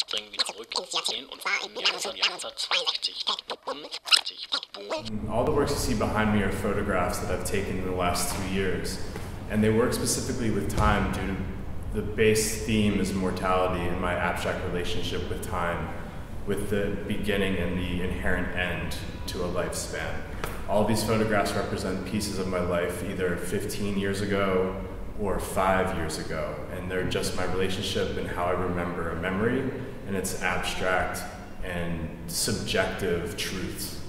springen wir zurück in und 1960. All the works you see behind me are photographs that I've taken in the last two years, and they work specifically with time due to the base theme is mortality and my abstract relationship with time, with the beginning and the inherent end to a lifespan. All these photographs represent pieces of my life, either 15 years ago or five years ago, and they're just my relationship and how I remember a memory, and its abstract and subjective truths.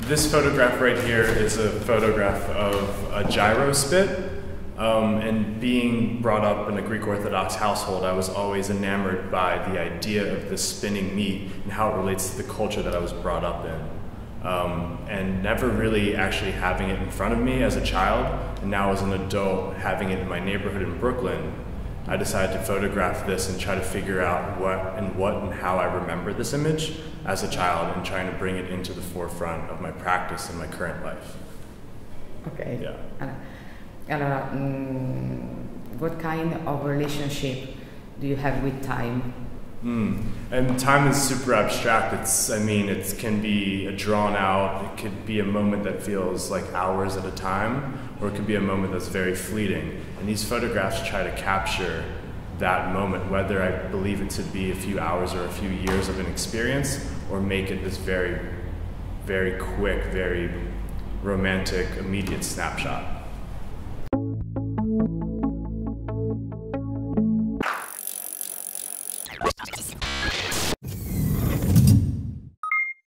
This photograph right here is a photograph of a gyro spit. Um, and being brought up in a Greek Orthodox household, I was always enamored by the idea of the spinning meat and how it relates to the culture that I was brought up in. Um, and never really actually having it in front of me as a child, and now as an adult, having it in my neighborhood in Brooklyn, I decided to photograph this and try to figure out what and what and how I remember this image as a child and trying to bring it into the forefront of my practice in my current life. Okay. Yeah. Allora, allora, mm, what kind of relationship do you have with time? Mm. And time is super abstract. It's, I mean, it can be a drawn out. It could be a moment that feels like hours at a time, or it could be a moment that's very fleeting. And these photographs try to capture that moment, whether I believe it to be a few hours or a few years of an experience, or make it this very, very quick, very romantic, immediate snapshot. よし!